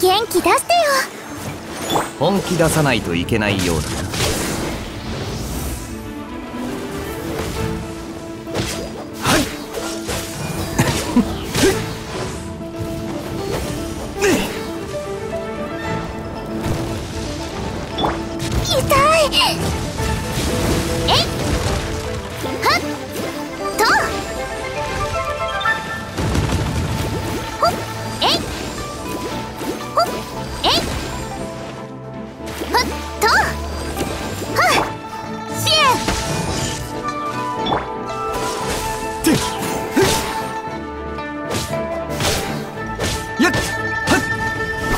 元気出してよ。本気出さないといけないようだはい。痛い。えはっ。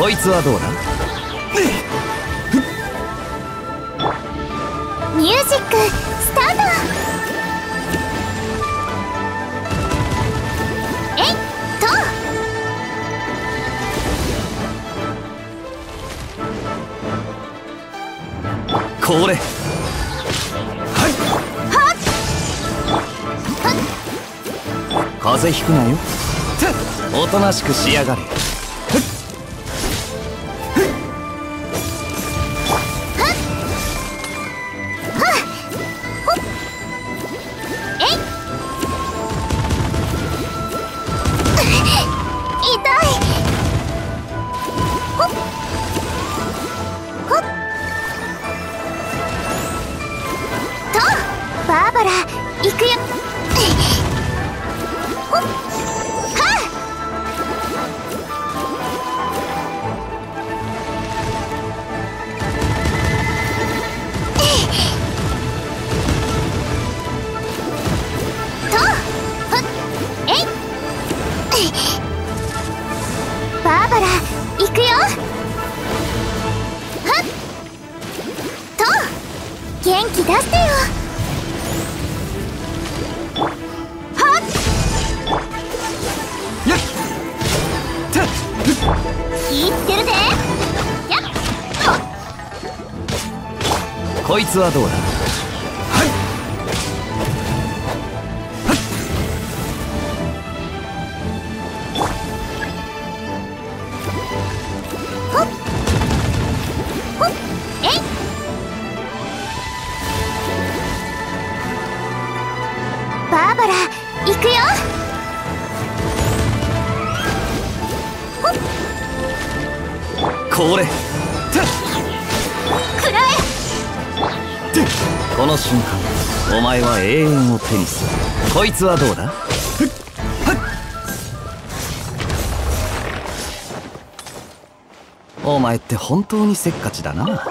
こいつはどうだミュージックスタートこれ。はい。風邪ひくなよ。おとなしくしやがれバーバラ行くよ。バーバラ行くよ。はっ。と元気出してよ。こいつはどうだ？バーバラ行くよ。これこの瞬間お前は永遠を手にする。こいつはどうだ？お前って本当にせっかちだな。